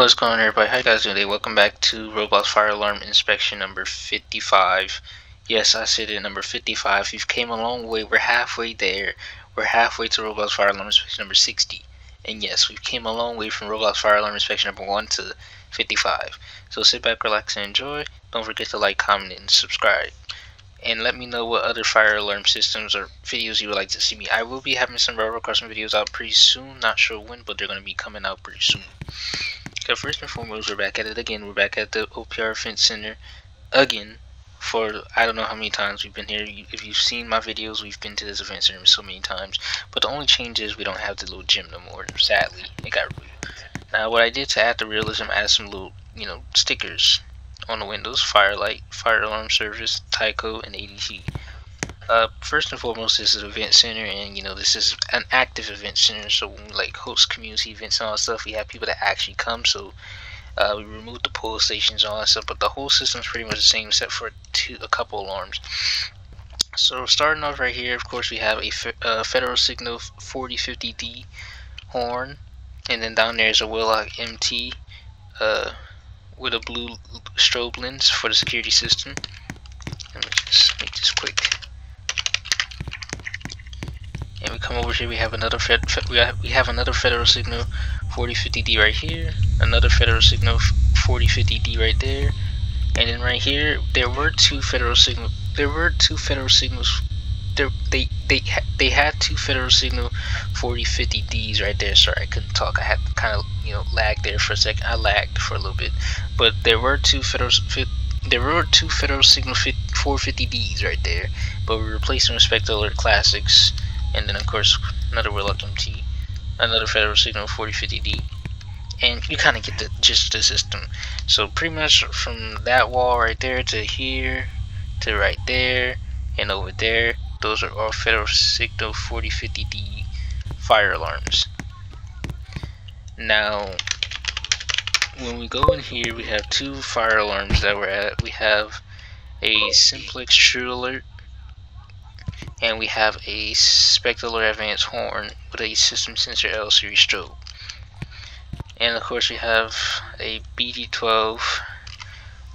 What's going on everybody? You guys today? Welcome back to Roblox Fire Alarm Inspection number 55. Yes, I said it, number 55. You've came a long way. We're halfway there. We're halfway to Roblox Fire Alarm Inspection number 60. And yes, we've came a long way from Roblox Fire Alarm Inspection number 1 to 55. So sit back, relax, and enjoy. Don't forget to like, comment, and subscribe. And let me know what other fire alarm systems or videos you would like to see me. I will be having some Roblox Crossing videos out pretty soon. Not sure when, but they're going to be coming out pretty soon. So first and foremost, we're back at it again. We're back at the OPR Event Center again for I don't know how many times we've been here. If you've seen my videos, we've been to this event center so many times. But the only change is we don't have the little gym no more. Sadly, it got removed. Now, what I did to add the realism, I added some little, you know, stickers on the windows: Fire-Lite, Fire Alarm Service, Tyco, and ADT. Uh, first and foremost, this is an event center, and you know this is an active event center. So we like host community events and all that stuff, we have people that actually come. So uh, we removed the pull stations and all that stuff, but the whole system is pretty much the same except for two, a couple alarms. So starting off right here, of course, we have a uh, Federal Signal 450D horn, and then down there is a Wheelock MT uh, with a blue strobe lens for the security system. Let me just make this quick and we come over here we have another fed, we, have, we have another federal signal 450D right here another federal signal 450D right there and then right here there were two federal signal there were two federal signals there they they they had two federal signal 450Ds right there. Sorry I couldn't talk. I had kind of you know lagged there for a second I lagged for a little bit but there were two federal there were two federal signal 450Ds right there but we replaced them with SpectrAlert Classics and then of course another Wheelock MT, another Federal Signal 450D, and you kind of get the gist of the system. So pretty much from that wall right there to here, to right there, and over there, those are all Federal Signal 450D fire alarms. Now, when we go in here, we have two fire alarms that we're at. We have a Simplex TrueAlert and we have a Spectre Advanced horn with a system sensor L series strobe. And of course we have a BG12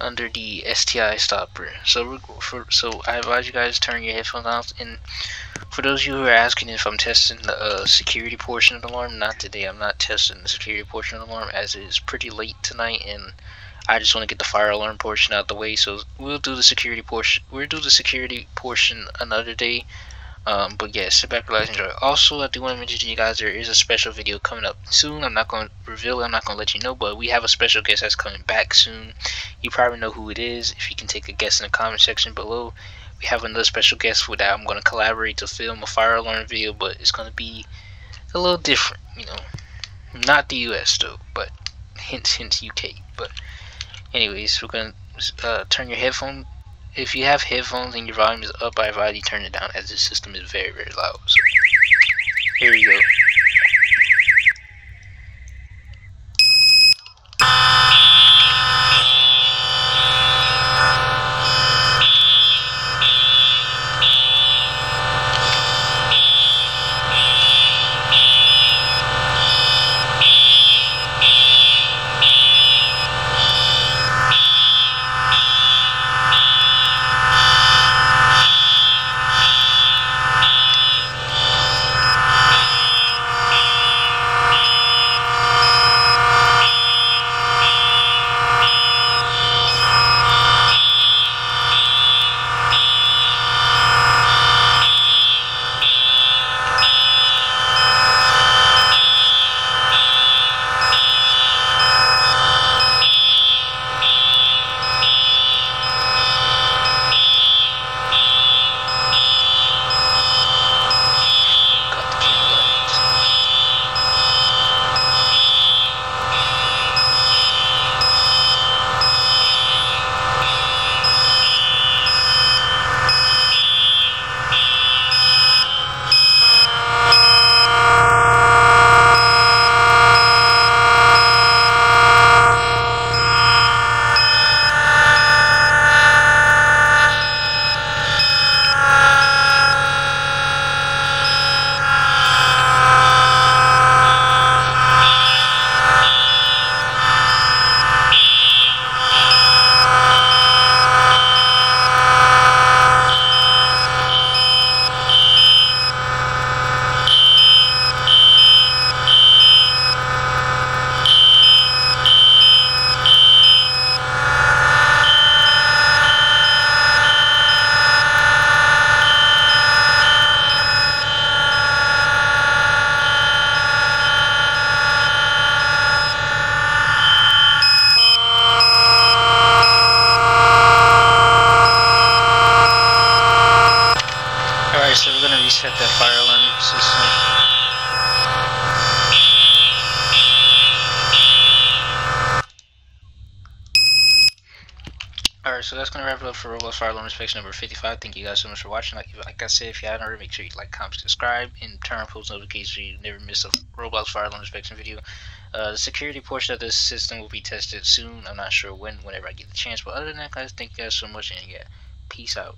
under the STI stopper. So for so I advise you guys turn your headphones off. And for those of you who are asking if I'm testing the uh, security portion of the alarm, not today. I'm not testing the security portion of the alarm as it is pretty late tonight and I just want to get the fire alarm portion out of the way. So we'll do the security portion. We'll do the security portion another day. Um, but yeah, sit back, relax, enjoy. Also, I do want to mention to you guys there is a special video coming up soon. I'm not going to reveal it. I'm not going to let you know, but we have a special guest that's coming back soon. You probably know who it is. If you can take a guess in the comment section below, we have another special guest with that I'm going to collaborate to film a fire alarm video, but it's going to be a little different, you know. Not the US though, but hint, hint UK. But anyways we're gonna uh, turn your headphone if you have headphones and your volume is up I advise you turn it down as the system is very very loud so. Here you go so that's gonna wrap it up for Roblox Fire Alarm Inspection number 55. Thank you guys so much for watching. Like, like I said, if you haven't already, make sure you like, comment, subscribe, and turn on post notifications so you never miss a Roblox Fire Alarm Inspection video. Uh, the security portion of this system will be tested soon. I'm not sure when, whenever I get the chance. But other than that, guys, thank you guys so much, and yeah, peace out.